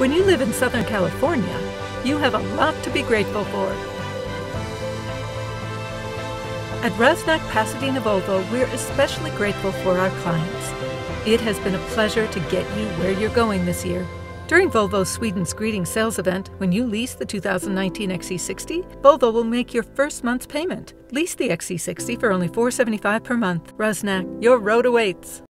When you live in Southern California, you have a lot to be grateful for. At Rusnak Pasadena Volvo, we're especially grateful for our clients. It has been a pleasure to get you where you're going this year. During Volvo Sweden's greeting sales event, when you lease the 2019 XC60, Volvo will make your first month's payment. Lease the XC60 for only $475 per month. Rusnak, your road awaits.